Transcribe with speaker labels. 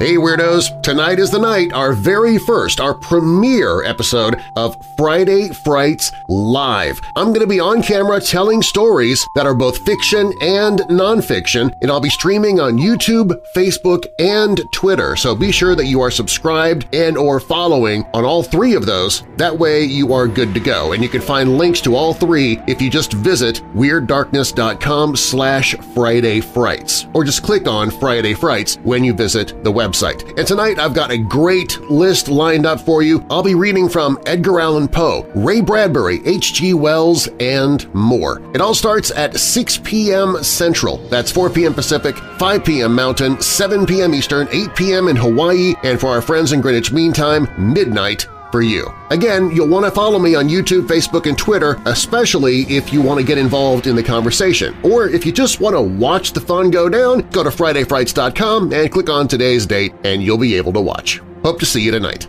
Speaker 1: Hey Weirdos! Tonight is the night, our very first, our premiere episode of Friday Frights Live. I'm going to be on camera telling stories that are both fiction and nonfiction, and I'll be streaming on YouTube, Facebook, and Twitter, so be sure that you are subscribed and or following on all three of those. That way you are good to go, and you can find links to all three if you just visit WeirdDarkness.com slash Friday Frights, or just click on Friday Frights when you visit the website website. And tonight I've got a great list lined up for you. I'll be reading from Edgar Allan Poe, Ray Bradbury, H.G. Wells, and more. It all starts at 6 p.m. Central. That's 4 p.m. Pacific, 5 p.m. Mountain, 7 p.m. Eastern, 8 p.m. in Hawaii, and for our friends in Greenwich Mean Time, midnight for you. Again, you'll want to follow me on YouTube, Facebook, and Twitter, especially if you want to get involved in the conversation. Or if you just want to watch the fun go down, go to FridayFrights.com and click on today's date and you'll be able to watch. Hope to see you tonight.